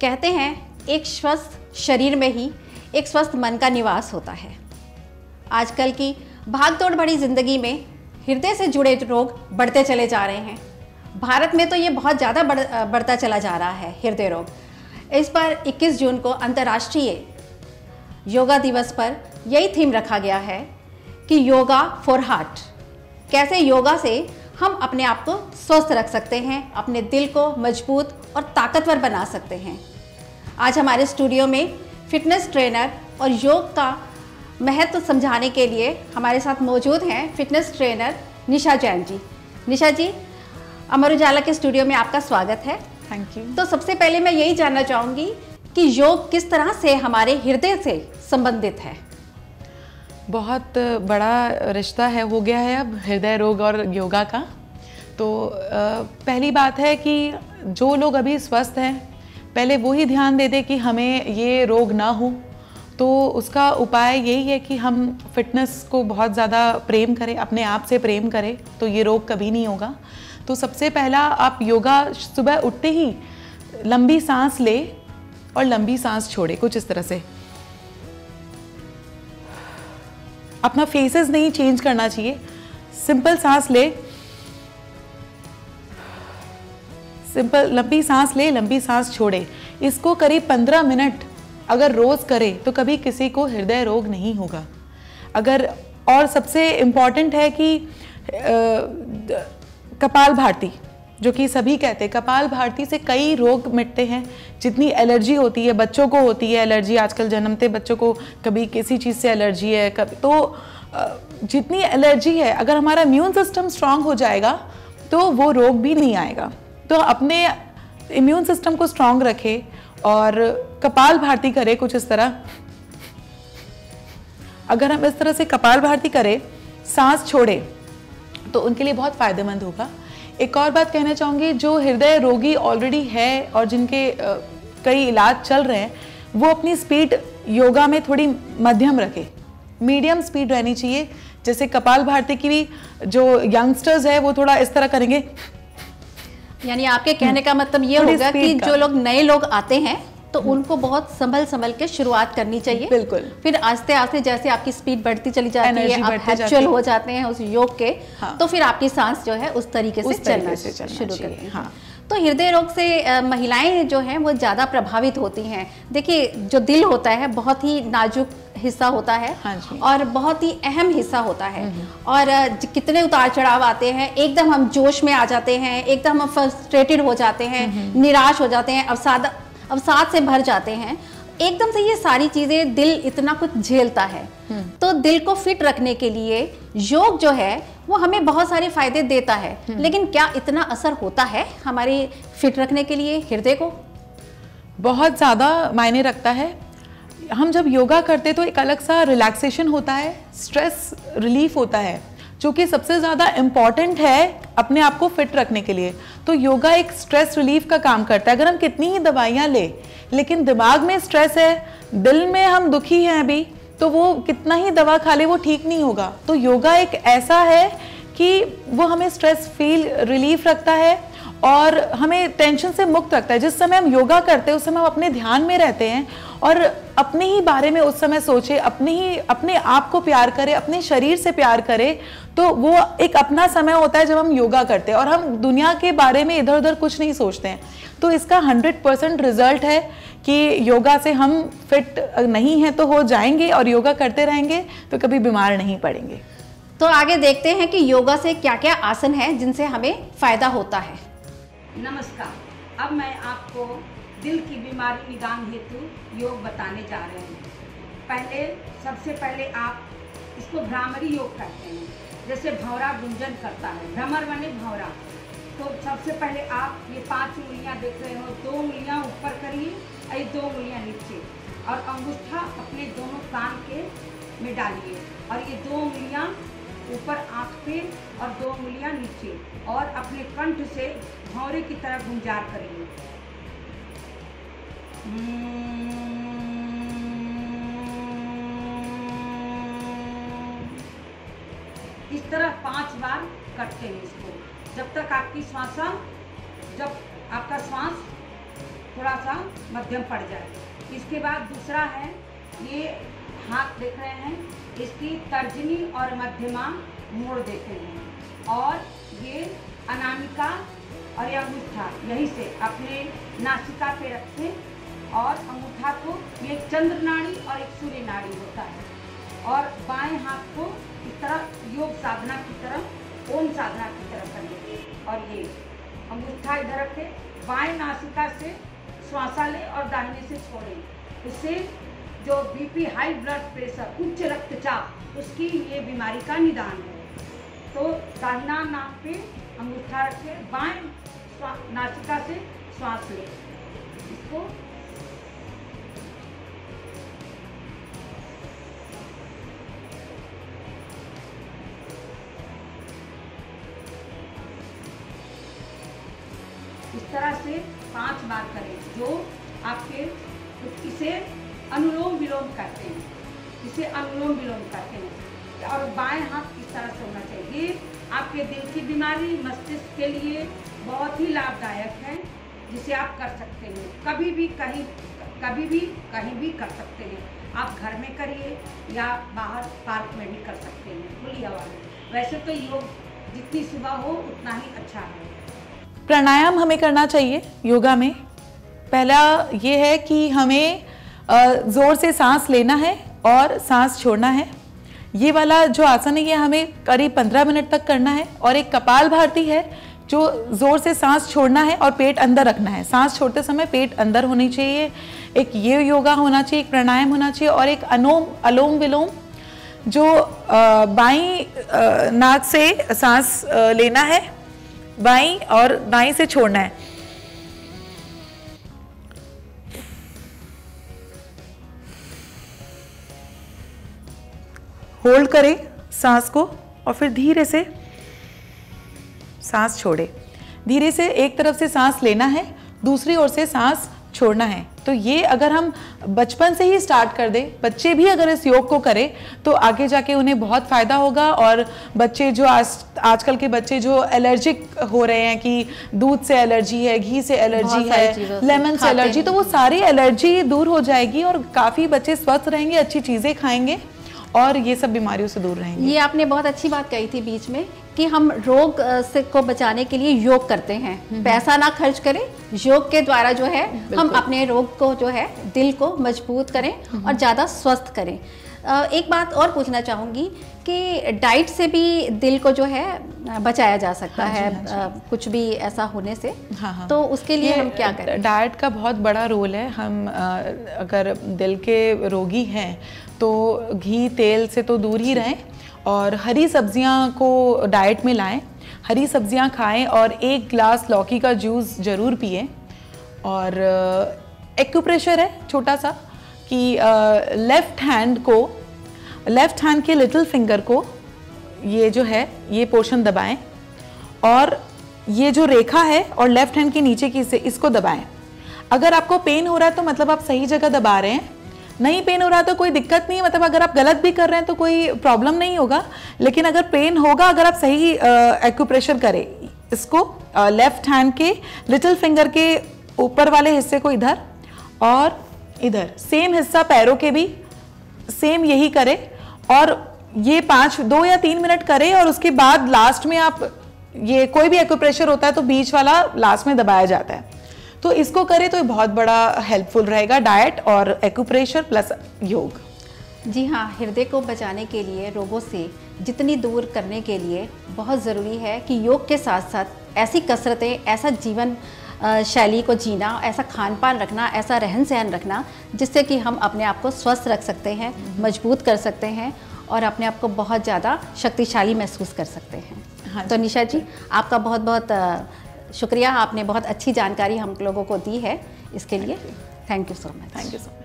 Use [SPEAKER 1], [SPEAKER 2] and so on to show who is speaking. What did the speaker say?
[SPEAKER 1] कहते हैं एक स्वस्थ शरीर में ही एक स्वस्थ मन का निवास होता है। आजकल की भागदौड़ भरी ज़िंदगी में हृदय से जुड़े रोग बढ़ते चले जा रहे हैं। भारत में तो ये बहुत ज़्यादा बढ़, बढ़ता चला जा रहा है हृदय रोग। इस पर 21 जून को अंतर्राष्ट्रीय योगा दिवस पर यही थीम रखा गया है कि योगा फॉर हार्ट कैसे योगा से हम अपने आप को स्वस्थ रख सकते हैं अपने दिल को मज़बूत और ताकतवर बना सकते हैं। आज हमारे स्टूडियो में फिटनेस ट्रेनर और योग का महत्व समझाने के लिए हमारे साथ मौजूद हैं फिटनेस ट्रेनर निशा जैन जी। निशा जी अमर उजाला के स्टूडियो में आपका स्वागत है।
[SPEAKER 2] थैंक यू
[SPEAKER 1] तो सबसे पहले मैं यही जानना चाहूँगी कि योग किस तरह से हमारे हृदय से संबंधित है।
[SPEAKER 2] बहुत बड़ा रिश्ता है हो गया है अब हृदय रोग और योगा का। तो पहली बात है कि जो लोग अभी स्वस्थ हैं, पहले वो ही ध्यान दे दे कि हमें ये रोग ना हो। तो उसका उपाय यही है कि हम फिटनेस को बहुत ज़्यादा प्रेम करें, अपने आप से प्रेम करें तो ये रोग कभी नहीं होगा। तो सबसे पहला आप योगा सुबह उठते ही लंबी सांस ले और लंबी सांस छोड़े, कुछ इस तरह से। अपना फेसेस नहीं चेंज करना चाहिए सिंपल सांस ले सिंपल, लंबी सांस ले, लंबी सांस छोड़े। इसको करीब पंद्रह मिनट अगर रोज़ करे तो कभी किसी को हृदय रोग नहीं होगा। अगर, और सबसे इंपॉर्टेंट है कि कपाल भारती, जो कि सभी कहते हैं, कपाल भारती से कई रोग मिटते हैं। जितनी एलर्जी होती है, बच्चों को होती है एलर्जी आजकल जन्मते बच्चों को कभी किसी चीज़ से एलर्जी है कभी तो जितनी एलर्जी है, अगर हमारा इम्यून सिस्टम स्ट्रांग हो जाएगा तो वो रोग भी नहीं आएगा। तो अपने इम्यून सिस्टम को स्ट्रांग रखे और कपाल भारती करे कुछ इस तरह। अगर हम इस तरह से कपाल भारती करें, सांस छोड़े तो उनके लिए बहुत फ़ायदेमंद होगा। एक और बात कहना चाहूँगी, जो हृदय रोगी ऑलरेडी है और जिनके कई इलाज चल रहे हैं, वो अपनी स्पीड योगा में थोड़ी मध्यम रखे। मीडियम स्पीड रहनी चाहिए। जैसे कपाल भारती की भी जो यंगस्टर्स है, वो थोड़ा इस तरह करेंगे।
[SPEAKER 1] यानी आपके कहने का मतलब ये होगा कि जो लोग नए लोग आते हैं तो। उनको बहुत संभल संभल के शुरुआत करनी चाहिए।
[SPEAKER 2] बिल्कुल।
[SPEAKER 1] फिर आस्ते आस्ते जैसे आपकी स्पीड बढ़ती चली जाती है आप हैचुअल हो। जाते हैं उस योग के हाँ। तो फिर आपकी सांस जो है उस तरीके उस से चलना शुरू करते हैं हाँ। तो हृदय रोग से महिलाएँ जो हैं वो ज़्यादा प्रभावित होती हैं। देखिए जो दिल होता है बहुत ही नाजुक हिस्सा होता है हाँ जी। और बहुत ही अहम हिस्सा होता है। और कितने उतार चढ़ाव आते हैं एकदम हम जोश में आ जाते हैं एकदम हम फ्रस्ट्रेटेड हो जाते हैं निराश हो जाते हैं अवसाद अवसाद से भर जाते हैं एकदम से ये सारी चीज़ें दिल इतना कुछ झेलता है हम्म। तो दिल को फिट रखने के लिए योग जो है वो हमें बहुत सारे फ़ायदे देता है हम्म। लेकिन क्या इतना असर होता है हमारे फिट रखने के लिए हृदय को
[SPEAKER 2] बहुत ज़्यादा मायने रखता है हम जब योगा करते तो एक अलग सा रिलैक्सेशन होता है स्ट्रेस रिलीफ होता है, जो कि सबसे ज़्यादा इंपॉर्टेंट है अपने आप को फिट रखने के लिए। तो योगा एक स्ट्रेस रिलीफ का काम करता है। अगर हम कितनी ही दवाइयाँ ले, लेकिन दिमाग में स्ट्रेस है, दिल में हम दुखी हैं अभी तो वो कितना ही दवा खा ले, वो ठीक नहीं होगा। तो योगा एक ऐसा है कि वो हमें स्ट्रेस फील रिलीफ रखता है और हमें टेंशन से मुक्त रखता है। जिस समय हम योगा करते हैं, उस समय हम अपने ध्यान में रहते हैं और अपने ही बारे में उस समय सोचे, अपने ही, अपने आप को प्यार करें, अपने शरीर से प्यार करें तो वो एक अपना समय होता है जब हम योगा करते हैं। और हम दुनिया के बारे में इधर उधर कुछ नहीं सोचते हैं। तो इसका हंड्रेड परसेंट रिज़ल्ट है कि योगा से हम फिट नहीं हैं तो हो जाएँगे और योगा करते रहेंगे तो कभी बीमार नहीं पड़ेंगे।
[SPEAKER 1] तो आगे देखते हैं कि योगा से क्या क्या आसन है जिनसे हमें फ़ायदा होता है।
[SPEAKER 3] नमस्कार। अब मैं आपको दिल की बीमारी निदान हेतु योग बताने जा रहे हैं। पहले, सबसे पहले आप इसको भ्रामरी योग करते हैं, जैसे भौरा गुंजन करता है, भ्रमर बने भौरा। तो सबसे पहले आप ये पाँच उंगलियाँ देख रहे हो, दो उंगलियाँ ऊपर करिए, और दो उंगलियाँ नीचे। और अंगूठा अपने दोनों कान के में डालिए, और ये दो उंगलियाँ ऊपर आँख पे और दो उंगलियाँ नीचे और अपने कंठ से भौरे की तरह गुंजार करिए इस तरह पाँच बार करते हैं इसको। जब तक आपकी श्वासा, जब आपका श्वास थोड़ा सा मध्यम पड़ जाए। इसके बाद दूसरा है, ये हाथ देख रहे हैं, इसकी तर्जनी और मध्यमा मोड़ देते हैं। और ये अनामिका और ये अंगूठा, यहीं से अपने नासिका पे रखें और अंगूठा को, ये चंद्र नाड़ी और एक सूर्य नाड़ी होता है। और बाएँ हाथ को इस तरह योग साधना की तरह, ओम साधना की तरह करें और ये अंगूठा इधर रखें, बाएँ नासिका से श्वासा लें और दाहिने से छोड़ें। उससे जो बीपी हाई ब्लड प्रेशर उच्च रक्तचाप, उसकी ये बीमारी का निदान है। तो दाहिना नाक पे अंगूठा रखें बाएँ नासिका से श्वास लें। इसको इस तरह से पाँच बार करें, जो आपके इसे अनुलोम विलोम करते हैं। इसे अनुलोम विलोम करते हैं। और बाएँ हाथ इस तरह से होना चाहिए। आपके दिल की बीमारी मस्तिष्क के लिए बहुत ही लाभदायक है, जिसे आप कर सकते हैं। कभी भी कहीं, कभी भी, कहीं भी कर सकते हैं। आप घर में करिए या बाहर पार्क में भी कर सकते हैं। खुली हवा में। वैसे तो योग जितनी सुबह हो, उतना ही अच्छा है।
[SPEAKER 2] प्राणायाम हमें करना चाहिए योगा में। पहला ये है कि हमें ज़ोर से सांस लेना है और सांस छोड़ना है। ये वाला जो आसन है, ये हमें करीब पंद्रह मिनट तक करना है और एक कपाल भारती है जो ज़ोर से सांस छोड़ना है और पेट अंदर रखना है। सांस छोड़ते समय पेट अंदर होनी चाहिए, एक ये योगा होना चाहिए, एक प्राणायाम होना चाहिए और एक अनोम, अलोम विलोम जो बाई नाक से सांस लेना है, बाई और दाई से छोड़ना है। होल्ड करें सांस को और फिर धीरे से सांस छोड़े। धीरे से एक तरफ़ से सांस लेना है दूसरी ओर से सांस छोड़ना है। तो ये अगर हम बचपन से ही स्टार्ट कर दें बच्चे भी अगर इस योग को करें तो आगे जाके उन्हें बहुत फ़ायदा होगा और बच्चे जो आज आजकल के बच्चे जो एलर्जिक हो रहे हैं कि दूध से एलर्जी है घी से एलर्जी है लेमन से एलर्जी तो वो सारी एलर्जी दूर हो जाएगी और काफ़ी बच्चे स्वस्थ रहेंगे अच्छी चीज़ें खाएँगे। और ये सब बीमारियों से दूर रहेंगे।
[SPEAKER 1] ये आपने बहुत अच्छी बात कही थी बीच में कि हम रोग से को बचाने के लिए योग करते हैं। हम्म। पैसा ना खर्च करें योग के द्वारा जो है हम अपने रोग को जो है दिल को मज़बूत करें हम्म। और ज़्यादा स्वस्थ करें। एक बात और पूछना चाहूँगी कि डाइट से भी दिल को जो है बचाया जा सकता हाँ है हाँ कुछ भी ऐसा होने से। हाँ हाँ। तो उसके लिए हम क्या करें?
[SPEAKER 2] डाइट का बहुत बड़ा रोल है। हम अगर दिल के रोगी हैं तो घी तेल से तो दूर ही रहें और हरी सब्ज़ियाँ को डाइट में लाएँ। हरी सब्ज़ियाँ खाएँ और एक ग्लास लौकी का जूस ज़रूर पिए। और एक्यूप्रेशर है छोटा सा कि लेफ़्ट हैंड को लेफ़्ट हैंड के लिटिल फिंगर को ये जो है ये पोर्शन दबाएँ और ये जो रेखा है और लेफ़्ट हैंड के नीचे की से इसको दबाएँ। अगर आपको पेन हो रहा है तो मतलब आप सही जगह दबा रहे हैं। नहीं पेन हो रहा तो कोई दिक्कत नहीं मतलब अगर आप गलत भी कर रहे हैं तो कोई प्रॉब्लम नहीं होगा। लेकिन अगर पेन होगा, अगर आप सही एक्यूप्रेशर करें, इसको लेफ़्ट हैंड के लिटिल फिंगर के ऊपर वाले हिस्से को इधर और इधर सेम हिस्सा पैरों के भी सेम यही करें और ये पाँच, दो या तीन मिनट करें और उसके बाद लास्ट में आप, ये कोई भी एक्यूप्रेशर होता है तो बीच वाला लास्ट में दबाया जाता है। तो इसको करें तो ये बहुत बड़ा हेल्पफुल रहेगा डाइट और एक्यूप्रेशर प्लस योग।
[SPEAKER 1] जी हाँ हृदय को बचाने के लिए रोगों से जितनी दूर करने के लिए बहुत ज़रूरी है कि योग के साथ साथ ऐसी कसरतें ऐसा जीवन शैली को जीना ऐसा खान पान रखना ऐसा रहन सहन रखना जिससे कि हम अपने आप को स्वस्थ रख सकते हैं मज़बूत कर सकते हैं और अपने आप को बहुत ज़्यादा शक्तिशाली महसूस कर सकते हैं। हाँ तो निशा जी आपका बहुत बहुत शुक्रिया आपने बहुत अच्छी जानकारी हम लोगों को दी है। इसके लिए thank you so much
[SPEAKER 2] thank you so much